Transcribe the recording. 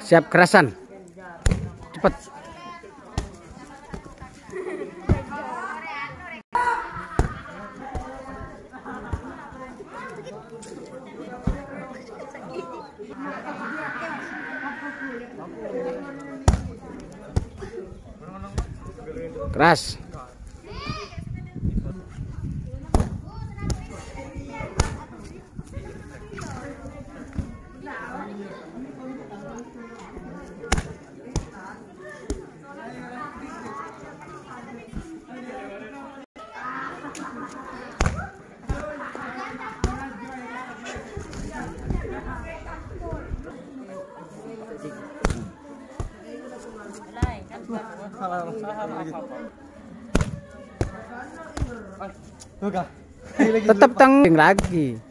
siap kerasan. Cepat. Keras. Tetap tanggung lagi.